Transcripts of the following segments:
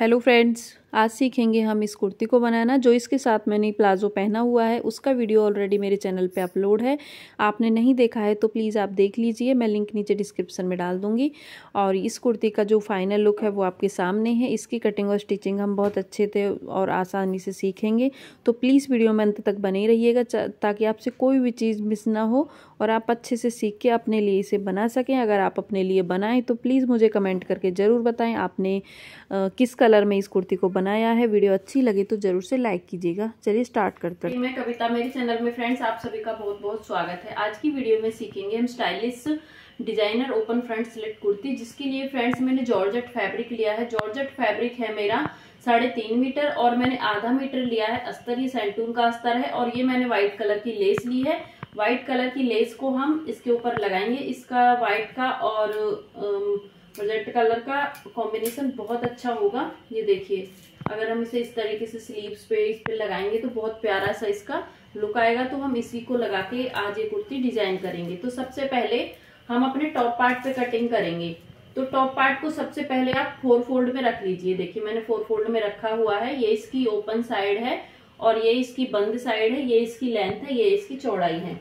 Hello friends आज सीखेंगे हम इस कुर्ती को बनाना। जो इसके साथ मैंने प्लाजो पहना हुआ है, उसका वीडियो ऑलरेडी मेरे चैनल पे अपलोड है। आपने नहीं देखा है तो प्लीज़ आप देख लीजिए, मैं लिंक नीचे डिस्क्रिप्शन में डाल दूँगी। और इस कुर्ती का जो फाइनल लुक है वो आपके सामने है। इसकी कटिंग और स्टिचिंग हम बहुत अच्छे थे और आसानी से सीखेंगे। तो प्लीज़ वीडियो में अंत तक बने रहिएगा ताकि आपसे कोई भी चीज़ मिस ना हो और आप अच्छे से सीख के अपने लिए इसे बना सकें। अगर आप अपने लिए बनाएँ तो प्लीज़ मुझे कमेंट करके ज़रूर बताएँ, आपने किस कलर में इस कुर्ती को बनाया है, वीडियो अच्छी लगे तो ज़रूर से लाइक कीजिएगा। चलिए स्टार्ट करते हैं। मैं कविता, मेरे चैनल में फ्रेंड्स आप सभी का बहुत बहुत स्वागत है। आज की वीडियो में सीखेंगे हम stylish designer open front select kurti, जिसके लिए फ्रेंड्स मैंने जॉर्जेट फैब्रिक लिया है। जॉर्जेट फैब्रिक है मेरा साढ़े तीन मीटर और मैंने आधा मीटर लिया है। अस्तर, ये सेंटून का अस्तर है और ये मैंने व्हाइट कलर की लेस ली है। व्हाइट कलर की लेस को हम इसके ऊपर लगाएँगे। इसका व्हाइट का और रेड कलर का कॉम्बिनेशन बहुत अच्छा होगा, ये देखिए। अगर हम इसे इस तरीके से स्लीव्स पे, इस पे लगाएँगे तो बहुत प्यारा सा इसका लुक आएगा। तो हम इसी को लगा के आज ये कुर्ती डिज़ाइन करेंगे। तो सबसे पहले हम अपने टॉप पार्ट पे कटिंग करेंगे। तो टॉप पार्ट को सबसे पहले आप फोर फोल्ड में रख लीजिए। देखिए, मैंने फोर फोल्ड में रखा हुआ है। ये इसकी ओपन साइड है और ये इसकी बंद साइड है, ये इसकी लेंथ है, ये इसकी चौड़ाई है।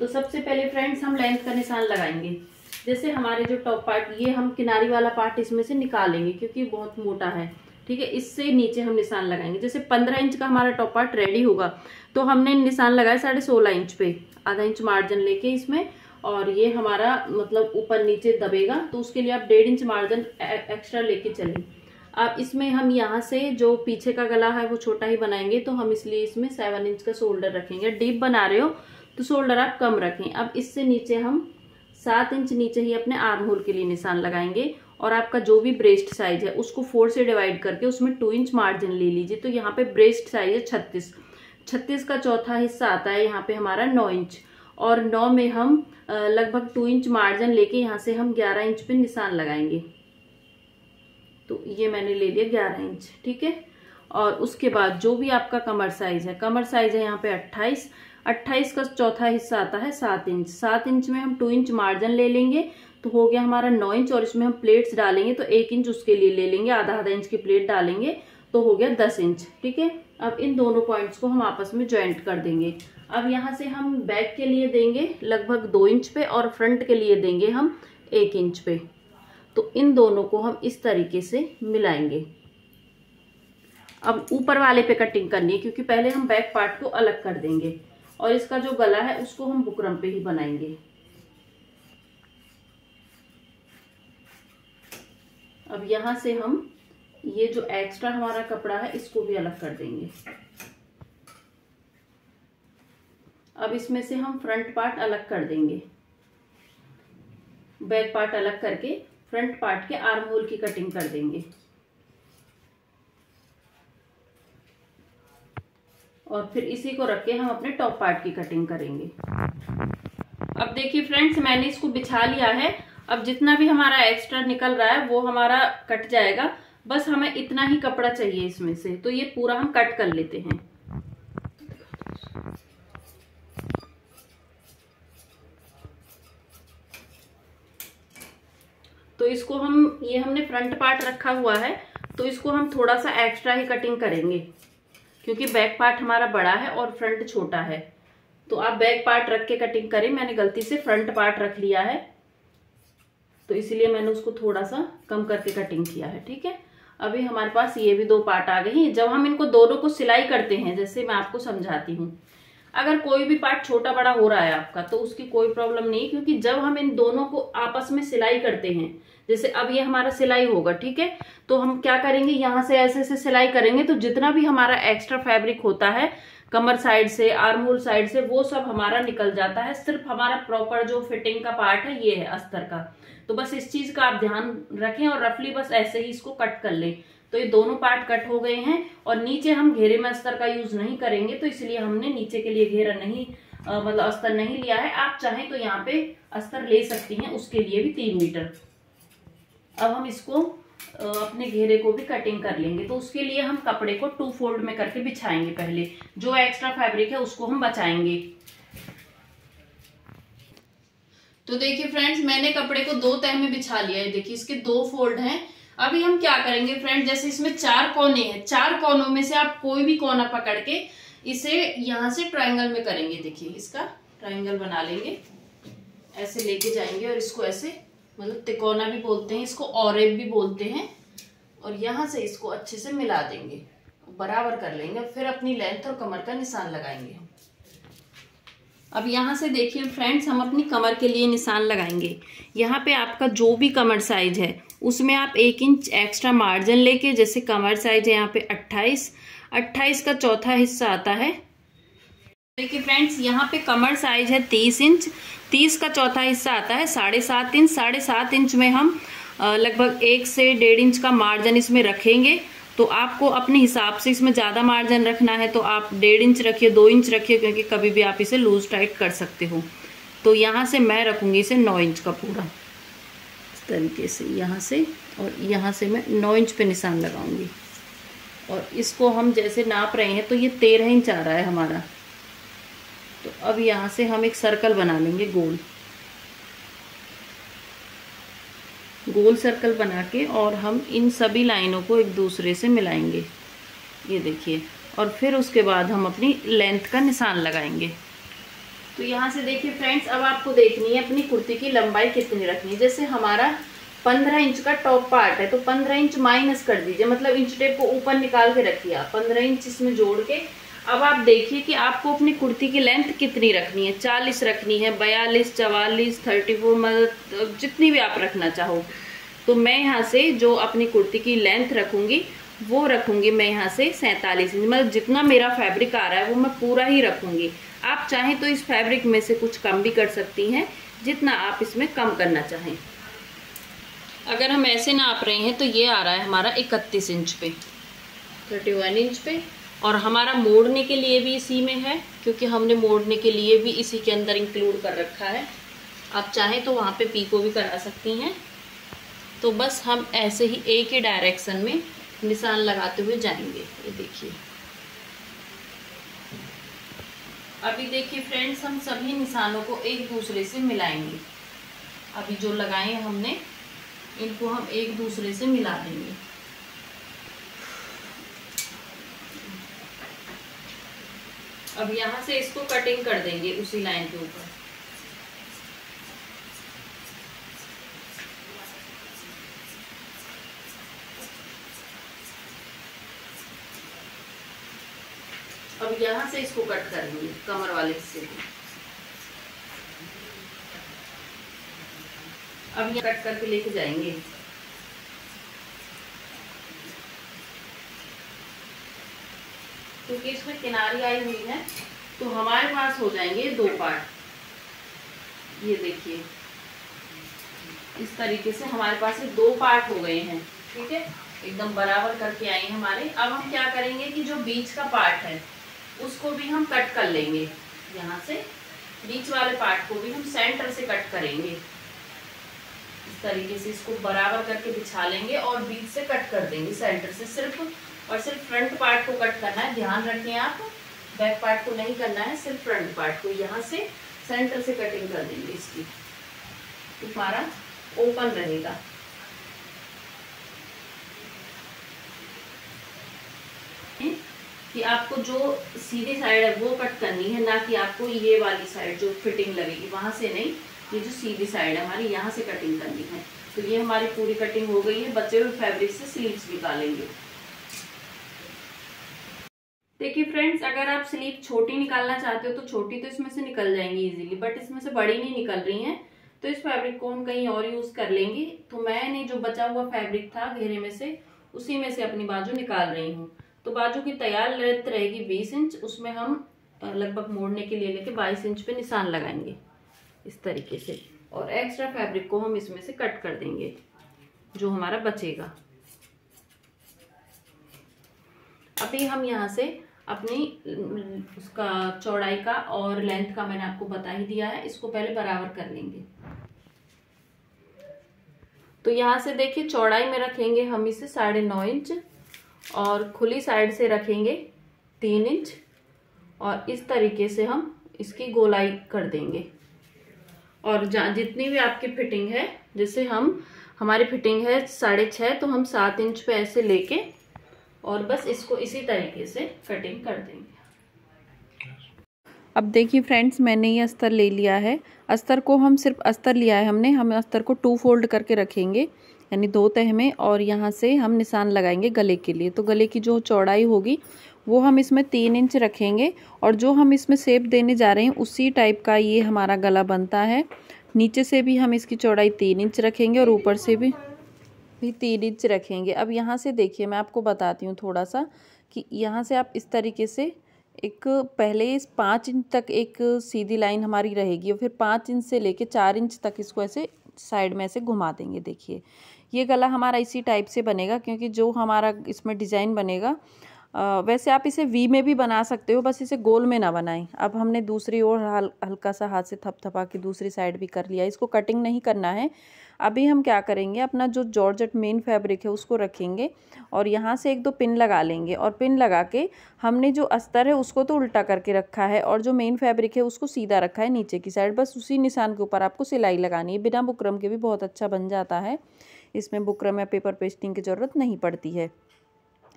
तो सबसे पहले फ्रेंड्स हम लेंथ का निशान लगाएँगे। जैसे हमारे जो टॉप पार्ट ये हम किनारी वाला पार्ट इसमें से निकालेंगे क्योंकि बहुत मोटा है, ठीक है? इससे नीचे हम निशान लगाएँगे। जैसे पंद्रह इंच का हमारा टॉप पार्ट रेडी होगा तो हमने निशान लगाया साढ़े सोलह इंच पे, आधा इंच मार्जिन लेके इसमें, और ये हमारा मतलब ऊपर नीचे दबेगा तो उसके लिए आप डेढ़ इंच मार्जिन एक्स्ट्रा लेके चलें। अब इसमें हम यहाँ से जो पीछे का गला है, वो छोटा ही बनाएँगे तो हम इसलिए इसमें सेवन इंच का शोल्डर रखेंगे। डीप बना रहे हो तो शोल्डर आप कम रखें। अब इससे नीचे हम सात इंच नीचे ही अपने आर्म होल के लिए निशान लगाएँगे और आपका जो भी ब्रेस्ट साइज़ है, उसको फोर से डिवाइड करके उसमें टू इंच मार्जिन ले लीजिए। तो यहाँ पे ब्रेस्ट साइज़ है छत्तीस। छत्तीस का चौथा हिस्सा आता है यहाँ पे हमारा नौ इंच और नौ में हम लगभग टू इंच मार्जिन लेके यहाँ से हम ग्यारह इंच पे निशान लगाएँगे। तो ये मैंने ले लिया ग्यारह इंच ठीक है? और उसके बाद जो भी आपका कमर साइज़ है, कमर साइज़ है यहाँ पे अट्ठाईस अट्ठाईस का चौथा हिस्सा आता है सात इंच। सात इंच में हम टू इंच मार्जिन ले लेंगे तो हो गया हमारा नौ इंच और इसमें हम प्लेट्स डालेंगे तो एक इंच उसके लिए ले लेंगे, आधा आधा इंच की प्लेट डालेंगे तो हो गया दस इंच, ठीक है? अब इन दोनों पॉइंट्स को हम आपस में ज्वाइंट कर देंगे। अब यहाँ से हम बैक के लिए देंगे लगभग दो इंच पे और फ्रंट के लिए देंगे हम एक इंच पे। तो इन दोनों को हम इस तरीके से मिलाएँगे। अब ऊपर वाले पे कटिंग करनी है, क्योंकि पहले हम बैक पार्ट को अलग कर देंगे। और इसका जो गला है, उसको हम बुकरम पे ही बनाएँगे। अब यहाँ से हम ये जो एक्स्ट्रा हमारा कपड़ा है, इसको भी अलग कर देंगे। अब इसमें से हम फ्रंट पार्ट अलग कर देंगे। बैक पार्ट अलग करके फ्रंट पार्ट के आर्म होल की कटिंग कर देंगे। और फिर इसी को रख के हम अपने टॉप पार्ट की कटिंग करेंगे। अब देखिए फ्रेंड्स मैंने इसको बिछा लिया है। अब जितना भी हमारा एक्स्ट्रा निकल रहा है, वो हमारा कट जाएगा। बस हमें इतना ही कपड़ा चाहिए इसमें से। तो ये पूरा हम कट कर लेते हैं। तो इसको हम, ये हमने फ्रंट पार्ट रखा हुआ है। तो इसको हम थोड़ा सा एक्स्ट्रा ही कटिंग करेंगे। क्योंकि बैक पार्ट हमारा बड़ा है और फ्रंट छोटा है। तो आप बैक पार्ट रख के कटिंग करें। मैंने गलती से फ्रंट पार्ट रख लिया है। तो इसीलिए मैंने उसको थोड़ा सा कम करके कटिंग किया है, ठीक है? अभी हमारे पास ये भी दो पार्ट आ गए हैं। जब हम इनको दोनों को सिलाई करते हैं, जैसे मैं आपको समझाती हूँ। अगर कोई भी पार्ट छोटा बड़ा हो रहा है आपका तो उसकी कोई प्रॉब्लम नहीं, क्योंकि जब हम इन दोनों को आपस में सिलाई करते हैं, जैसे अब ये हमारा सिलाई होगा, ठीक है? तो हम क्या करेंगे? यहाँ से ऐसे ऐसे सिलाई करेंगे तो जितना भी हमारा एक्स्ट्रा फैब्रिक होता है, कमर साइड से आर्मोल साइड से, वो सब हमारा निकल जाता है। सिर्फ़ हमारा प्रॉपर जो फिटिंग का पार्ट है, ये है अस्तर का। तो बस इस चीज़ का आप ध्यान रखें और रफली बस ऐसे ही इसको कट कर ले। तो ये दोनों पार्ट कट हो गए हैं और नीचे हम घेरे में अस्तर का यूज़ नहीं करेंगे तो इसलिए हमने नीचे के लिए घेरा नहीं मतलब अस्तर नहीं लिया है। आप चाहें तो यहाँ पे अस्तर ले सकती हैं, उसके लिए भी तीन मीटर। अब हम इसको अपने घेरे को भी कटिंग कर लेंगे। तो उसके लिए हम कपड़े को टू फोल्ड में करके बिछाएँगे पहले। जो एक्स्ट्रा फैब्रिक है, उसको हम बचाएँगे। तो देखिए फ्रेंड्स मैंने कपड़े को दो तह में बिछा लिया है। देखिए, इसके दो फोल्ड हैं। अभी हम क्या करेंगे फ्रेंड जैसे इसमें चार कोने हैं, चार कोनों में से आप कोई भी कोना पकड़ के इसे यहाँ से ट्राइंगल में करेंगे। देखिए, इसका ट्राइंगल बना लेंगे। ऐसे लेके जाएँगे और इसको ऐसे मतलब तिकोना भी बोलते हैं, इसको औरेब भी बोलते हैं, और यहाँ से इसको अच्छे से मिला देंगे। बराबर कर लेंगे फिर अपनी लेंथ और कमर का निशान लगाएँगे अब यहाँ से देखिए फ्रेंड्स हम अपनी कमर के लिए निशान लगाएँगे। यहाँ पे आपका जो भी कमर साइज़ है उसमें आप एक इंच एक्स्ट्रा मार्जिन लेके, जैसे कमर साइज़ है यहाँ पे 28 28 का चौथा हिस्सा आता है। देखिए फ्रेंड्स यहाँ पे कमर साइज़ है 30 इंच 30 का चौथा हिस्सा आता है, साढ़े सात इंच, साढ़े सात इंच में हम लगभग एक से डेढ़ इंच का मार्जिन इसमें रखेंगे। तो आपको अपने हिसाब से इसमें ज़्यादा मार्जिन रखना है तो आप डेढ़ इंच रखिए, दो इंच रखिए, क्योंकि कभी भी आप इसे लूज टाइट कर सकते हो। तो यहाँ से मैं रखूँगी इसे नौ इंच का पूरा। तरीके से यहाँ से और यहाँ से मैं नौ इंच पे निशान लगाऊँगी। और इसको हम जैसे नाप रहे हैं तो ये तेरह इंच आ रहा है हमारा। तो अब यहाँ से हम एक सर्कल बना लेंगे गोल। गोल सर्कल बना के और हम इन सभी लाइनों को एक दूसरे से मिलाएँगे। ये देखिए। और फिर उसके बाद हम अपनी लेंथ का निशान लगाएँगे। तो यहाँ से देखिए फ्रेंड्स अब आपको देखनी है अपनी कुर्ती की लंबाई कितनी रखनी है। जैसे हमारा पंद्रह इंच का टॉप पार्ट है तो पंद्रह इंच माइनस कर दीजिए। मतलब इंच टेप को ऊपर निकाल के रखिए आप, पंद्रह इंच इसमें जोड़ के। अब आप देखिए कि आपको अपनी कुर्ती की लेंथ कितनी रखनी है। चालीस रखनी है, बयालीस, चवालीस थर्टी फोर मतलब जितनी भी आप रखना चाहो। तो मैं यहाँ से जो अपनी कुर्ती की लेंथ रखूँगी वो रखूँगी मैं यहाँ से सैंतालीस इंच। मतलब जितना मेरा फैब्रिक आ रहा है वो मैं पूरा ही रखूँगी। आप चाहें तो इस फैब्रिक में से कुछ कम भी कर सकती हैं जितना आप इसमें कम करना चाहें। अगर हम ऐसे नाप रहे हैं तो ये आ रहा है हमारा इकतीस इंच पे। थर्टी वन इंच पे। और हमारा मोड़ने के लिए भी इसी में है क्योंकि हमने मोड़ने के लिए भी इसी के अंदर इंक्लूड कर रखा है। आप चाहें तो वहाँ पे पीको भी करा सकती हैं। तो बस हम ऐसे ही एक ही डायरेक्शन में निशान लगाते हुए जाएँगे। ये देखिए। अभी देखिए फ्रेंड्स हम सभी निशानों को एक दूसरे से मिलाएँगे। अभी जो लगाए हमने, इनको हम एक दूसरे से मिला देंगे। अब यहाँ से इसको कटिंग कर देंगे उसी लाइन के ऊपर। अब यहाँ से इसको कट कर करेंगे, कमर वाले हिस्से को अब ये कट करके लेके जाएँगे। क्योंकि इसमें किनारी आई हुई है तो हमारे पास हो जाएँगे दो पार्ट ये देखिए। इस तरीके से हमारे पास ये दो पार्ट हो गए हैं, ठीक है? एकदम बराबर करके आए हमारे। अब हम क्या करेंगे कि जो बीच का पार्ट है उसको भी हम कट कर लेंगे। यहाँ से बीच वाले पार्ट को भी हम सेंटर से कट करेंगे। इस तरीके से इसको बराबर करके बिछा लेंगे और बीच से कट कर देंगे सेंटर से सिर्फ़। और सिर्फ़ फ्रंट पार्ट को कट करना है। ध्यान रखें आप बैक पार्ट को नहीं करना है, सिर्फ़ फ्रंट पार्ट को यहाँ से सेंटर से कटिंग कर देंगे इसकी। तो हमारा ओपन रहेगा। कि आपको जो सीधी साइड है, वो कट करनी है, ना कि आपको ये वाली साइड जो फिटिंग लगेगी, वहाँ से नहीं, ये जो सीधी साइड है हमारी, यहाँ से कटिंग करनी है। तो ये हमारी पूरी कटिंग हो गई है बचे हुए फैब्रिक से स्लीव्स निकालेंगे। देखिए फ्रेंड्स अगर आप स्लीव छोटी निकालना चाहते हो तो छोटी तो इसमें से निकल जाएँगी इजीली बट इसमें से बड़ी नहीं निकल रही हैं तो इस फैब्रिक को हम कहीं और यूज़ कर लेंगे। तो मैंने जो बचा हुआ फैब्रिक था, घेरे में से, उसी में से अपनी बाजू निकाल रही हूँ। तो बाजू की तैयार लेंथ रहेगी बीस इंच, उसमें हम लगभग मोड़ने के लिए लेके बाईस इंच पे निशान लगाएँगे, इस तरीके से। और एक्स्ट्रा फैब्रिक को हम इसमें से कट कर देंगे, जो हमारा बचेगा। अभी हम यहाँ से अपनी उसका चौड़ाई का और लेंथ का मैंने आपको बता ही दिया है, इसको पहले बराबर कर लेंगे। तो यहाँ से देखिए, चौड़ाई में रखेंगे हम इसे साढ़े नौ इंच और खुली साइड से रखेंगे तीन इंच और इस तरीके से हम इसकी गोलाई कर देंगे। और जितनी भी आपकी फिटिंग है, जैसे हम, हमारी फिटिंग है साढ़े छः तो हम सात इंच पे ऐसे लेके और बस इसको इसी तरीके से कटिंग कर देंगे। अब देखिए फ्रेंड्स, मैंने ये अस्तर ले लिया है। अस्तर को हम सिर्फ़ अस्तर लिया है हमने। हम अस्तर को टू फोल्ड करके रखेंगे। यानी दो तह में और यहाँ से हम निशान लगाएँगे गले के लिए। तो गले की जो चौड़ाई होगी, वो हम इसमें तीन इंच रखेंगे और जो हम इसमें सेप देने जा रहे हैं, उसी टाइप का ये हमारा गला बनता है। नीचे से भी हम इसकी चौड़ाई तीन इंच रखेंगे और ऊपर से भी भी तीन इंच रखेंगे। अब यहाँ से देखिए, मैं आपको बताती हूँ थोड़ा सा कि यहाँ से आप इस तरीके से एक पहले इस पाँच इंच तक एक सीधी लाइन हमारी रहेगी और फिर पाँच इंच से लेके चार इंच तक इसको ऐसे साइड में ऐसे घुमा देंगे। देखिए ये गला हमारा इसी टाइप से बनेगा क्योंकि जो हमारा इसमें डिज़ाइन बनेगा वैसे आप इसे वी में भी बना सकते हो बस इसे गोल में ना बनाएँ। अब हमने दूसरी ओर हल, हल्का सा हाथ से थपथपा के दूसरी साइड भी कर लिया इसको कटिंग नहीं करना है। अभी हम क्या करेंगे अपना जो जॉर्जेट मेन फैब्रिक है उसको रखेंगे और यहाँ से एक दो पिन लगा लेंगे और पिन लगा के हमने जो अस्तर है उसको तो उल्टा करके रखा है और जो मेन फैब्रिक है उसको सीधा रखा है नीचे की साइड बस उसी निशान के ऊपर आपको सिलाई लगानी है बिना बुकरम के भी बहुत अच्छा बन जाता है। इसमें बुकरम या पेपर पेस्टिंग की ज़रूरत नहीं पड़ती है।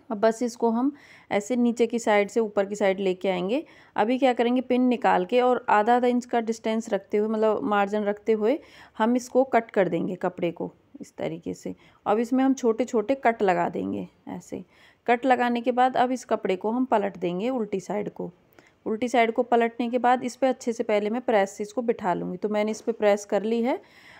अब बस इसको हम ऐसे नीचे की साइड से ऊपर की साइड लेके आएँगे। अभी क्या करेंगे, पिन निकाल के और आधा आधा इंच का डिस्टेंस रखते हुए मतलब मार्जिन रखते हुए हम इसको कट कर देंगे कपड़े को इस तरीके से। अब इसमें हम छोटे छोटे कट लगा देंगे ऐसे। कट लगाने के बाद अब इस कपड़े को हम पलट देंगे उल्टी साइड को। उल्टी साइड को पलटने के बाद इस पर अच्छे से पहले मैं प्रेस से इसको बिठा लूँगी। तो मैंने इस पर प्रेस कर ली है।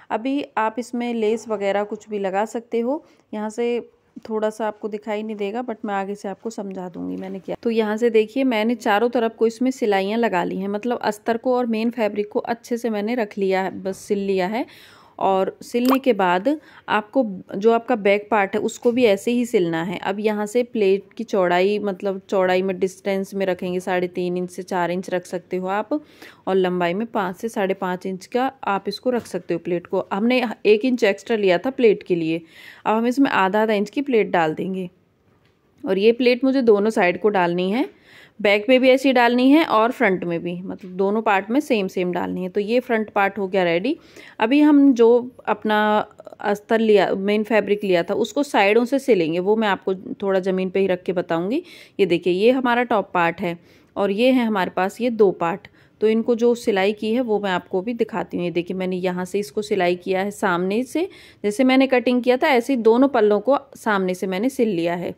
अभी आप इसमें लेस वगैरह कुछ भी लगा सकते हो। यहाँ से थोड़ा सा आपको दिखाई नहीं देगा बट मैं आगे से आपको समझा दूँगी मैंने क्या। तो यहाँ से देखिए, मैंने चारों तरफ़ को इसमें सिलाइयाँ लगा ली हैं। मतलब अस्तर को और मेन फैब्रिक को अच्छे से मैंने रख लिया है, बस सिल लिया है। और सिलने के बाद आपको जो आपका बैक पार्ट है, उसको भी ऐसे ही सिलना है। अब यहाँ से प्लेट की चौड़ाई मतलब चौड़ाई में डिस्टेंस में रखेंगे, साढ़े तीन इंच से चार इंच रख सकते हो आप, और लंबाई में पाँच से साढ़े पाँच इंच का आप इसको रख सकते हो प्लेट को। हमने एक इंच एक्स्ट्रा लिया था प्लेट के लिए। अब हम इसमें आधा आधा इंच की प्लेट डाल देंगे। और ये प्लेट मुझे दोनों साइड को डालनी है। बैक में भी ऐसी डालनी है और फ्रंट में भी मतलब दोनों पार्ट में सेम सेम डालनी है। तो ये फ्रंट पार्ट हो गया रेडी अभी हम जो अपना अस्तर लिया मेन फैब्रिक लिया था, उसको साइडों से सिलेंगे। वो मैं आपको थोड़ा ज़मीन पे ही रख के बताऊँगी। ये देखिए, ये हमारा टॉप पार्ट है और ये है हमारे पास ये दो पार्ट तो इनको जो सिलाई की है, वो मैं आपको भी दिखाती हूँ। ये देखिए, मैंने यहाँ से इसको सिलाई किया है सामने से। जैसे मैंने कटिंग किया था, ऐसे ही दोनों पल्लों को सामने से मैंने सिल लिया है।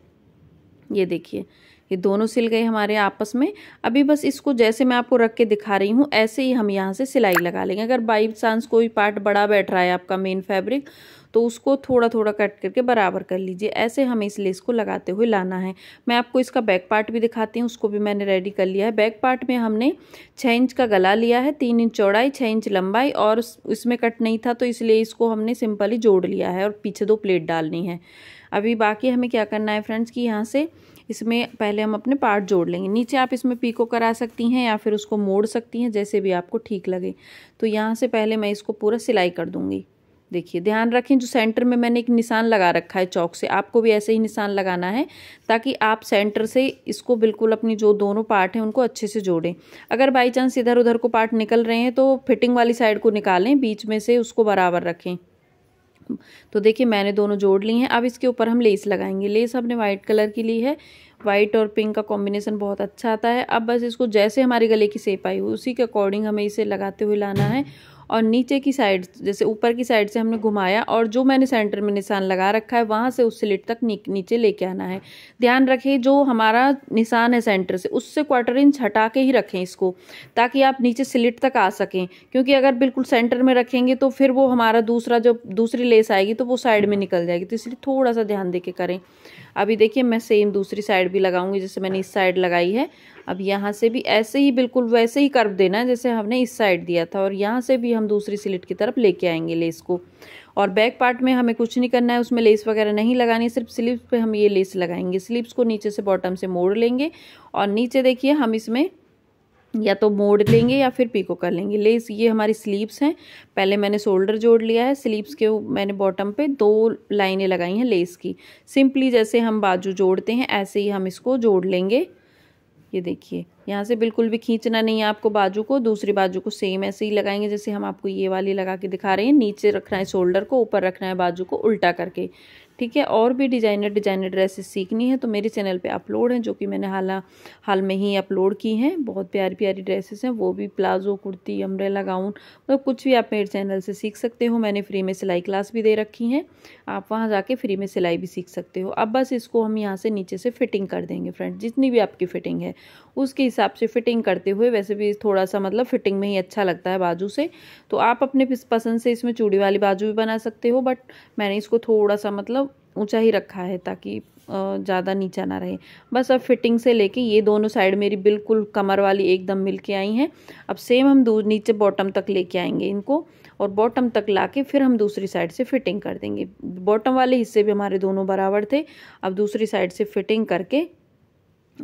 ये देखिए ये दोनों सिल गए हमारे आपस में। अभी बस इसको जैसे मैं आपको रख के दिखा रही हूँ, ऐसे ही हम यहाँ से सिलाई लगा लेंगे। अगर बाई चांस कोई पार्ट बड़ा बैठ रहा है आपका मेन फैब्रिक तो उसको थोड़ा थोड़ा कट करके बराबर कर लीजिए। ऐसे हमें इस लेस को लगाते हुए लाना है। मैं आपको इसका बैक पार्ट भी दिखाती हूँ, उसको भी मैंने रेडी कर लिया है। बैक पार्ट में हमने छः इंच का गला लिया है, तीन इंच चौड़ाई छः इंच लंबाई और इसमें कट नहीं था तो इसलिए इसको हमने सिंपली जोड़ लिया है और पीछे दो प्लेट डालनी है। अभी बाकी हमें क्या करना है फ्रेंड्स कि यहाँ से इसमें पहले हम अपने पार्ट जोड़ लेंगे। नीचे आप इसमें पीको करा सकती हैं या फिर उसको मोड़ सकती हैं, जैसे भी आपको ठीक लगे। तो यहाँ से पहले मैं इसको पूरा सिलाई कर दूँगी। देखिए, ध्यान रखें, जो सेंटर में मैंने एक निशान लगा रखा है चौक से, आपको भी ऐसे ही निशान लगाना है, ताकि आप सेंटर से इसको बिल्कुल अपनी जो दोनों पार्ट हैं, उनको अच्छे से जोड़ें। अगर बाई चांस इधर उधर को पार्ट निकल रहे हैं तो फिटिंग वाली साइड को निकालें, बीच में से उसको बराबर रखें। तो देखिए, मैंने दोनों जोड़ ली हैं। अब इसके ऊपर हम लेस लगाएँगे। लेस हमने वाइट कलर की ली है। वाइट और पिंक का कॉम्बिनेशन बहुत अच्छा आता है। अब बस इसको जैसे हमारे गले की सेप आई हुई उसी के अकॉर्डिंग हमें इसे लगाते हुए लाना है। और नीचे की साइड, जैसे ऊपर की साइड से हमने घुमाया और जो मैंने सेंटर में निशान लगा रखा है, वहाँ से उस स्लिट तक नीचे लेके आना है। ध्यान रखें, जो हमारा निशान है सेंटर से, उससे क्वार्टर इंच हटा के ही रखें इसको, ताकि आप नीचे स्लिट तक आ सकें। क्योंकि अगर बिल्कुल सेंटर में रखेंगे तो फिर वो हमारा दूसरा जो दूसरी लेस आएगी तो वो साइड में निकल जाएगी। तो इसलिए थोड़ा सा ध्यान दे के करें। अभी देखिए मैं सेम दूसरी साइड भी लगाऊँगी, जैसे मैंने इस साइड लगाई है। अब यहाँ से भी ऐसे ही बिल्कुल वैसे ही कर्व देना है, जैसे हमने इस साइड दिया था और यहाँ से भी हम दूसरी सिलिट की तरफ़ लेके आएँगे लेस को। और बैक पार्ट में हमें कुछ नहीं करना है, उसमें लेस वगैरह नहीं लगानी सिर्फ़ स्लीव्स पे हम ये लेस लगाएँगे। स्लीव्स को नीचे से बॉटम से मोड़ लेंगे और नीचे देखिए हम इसमें या तो मोड़ लेंगे या फिर पीको कर लेंगे। लेस ये हमारी स्लीव्स हैं। पहले मैंने शोल्डर जोड़ लिया है, स्लीव्स के मैंने बॉटम पे दो लाइनें लगाई हैं लेस की। सिंपली जैसे हम बाजू जोड़ते हैं, ऐसे ही हम इसको जोड़ लेंगे। ये देखिए, यहाँ से बिल्कुल भी खींचना नहीं है आपको बाजू को, दूसरी बाजू को सेम ऐसे ही लगाएँगे जैसे हम आपको ये वाली लगा के दिखा रहे हैं। नीचे रखना है शोल्डर को, ऊपर रखना है बाजू को, उल्टा करके। ठीक है, और भी डिज़ाइनर डिज़ाइनर ड्रेसेस सीखनी है तो मेरे चैनल पे अपलोड हैं, जो कि मैंने हाल हाल में ही अपलोड की हैं। बहुत प्यारी प्यारी ड्रेसेस हैं, वो भी प्लाजो, कुर्ती अम्ब्रेला गाउन मतलब कुछ भी आप मेरे चैनल से सीख सकते हो। मैंने फ्री में सिलाई क्लास भी दे रखी हैं। आप वहाँ जाके फ्री में सिलाई भी सीख सकते हो। अब बस इसको हम यहाँ से नीचे से फिटिंग कर देंगे फ्रेंड जितनी भी आपकी फिटिंग है। उसके हिसाब से फिटिंग करते हुए, वैसे भी थोड़ा सा मतलब फिटिंग में ही अच्छा लगता है बाजू से। तो आप अपने पसंद से इसमें चूड़ी वाली बाजू भी बना सकते हो बट मैंने इसको थोड़ा सा मतलब ऊँचा ही रखा है ताकि ज़्यादा नीचा ना रहे। बस अब फिटिंग से लेके ये दोनों साइड मेरी बिल्कुल कमर वाली एकदम मिल के आई हैं। अब सेम हम दूर नीचे बॉटम तक लेके आएँगे इनको और बॉटम तक ला के फिर हम दूसरी साइड से फिटिंग कर देंगे। बॉटम वाले हिस्से भी हमारे दोनों बराबर थे, अब दूसरी साइड से फिटिंग करके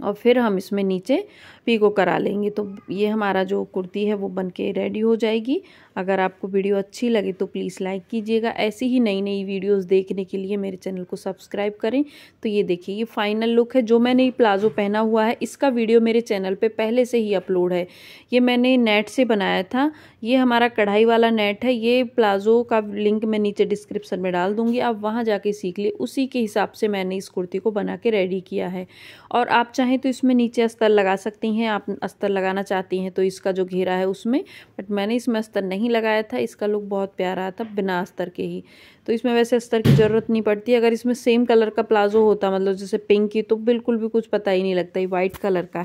और फिर हम इसमें नीचे पीको करा लेंगे। तो ये हमारा जो कुर्ती है वो बन के रेडी हो जाएगी। अगर आपको वीडियो अच्छी लगे तो प्लीज़ लाइक कीजिएगा। ऐसी ही नई नई वीडियोस देखने के लिए मेरे चैनल को सब्सक्राइब करें। तो ये देखिए, ये फाइनल लुक है। जो मैंने ये प्लाजो पहना हुआ है, इसका वीडियो मेरे चैनल पर पहले से ही अपलोड है। ये मैंने नेट से बनाया था। ये हमारा कढ़ाई वाला नेट है। ये प्लाजो का लिंक मैं नीचे डिस्क्रिप्सन में डाल दूँगी। आप वहाँ जाके सीख लिए उसी के हिसाब से मैंने इस कुर्ती को बना के रेडी किया है। और आप चाहें तो इसमें नीचे अस्तर लगा सकती हैं, आप अस्तर लगाना चाहती हैं तो इसका जो घेरा है उसमें बट मैंने इसमें अस्तर नहीं लगाया था, इसका लुक बहुत प्यारा था, बिना अस्तर के ही। तो इसमें वैसे अस्तर की ज़रूरत नहीं पड़ती, अगर इसमें सेम कलर का प्लाजो होता मतलब जैसे पिंक की तो बिल्कुल भी कुछ पता ही नहीं लगता, ये वाइट कलर का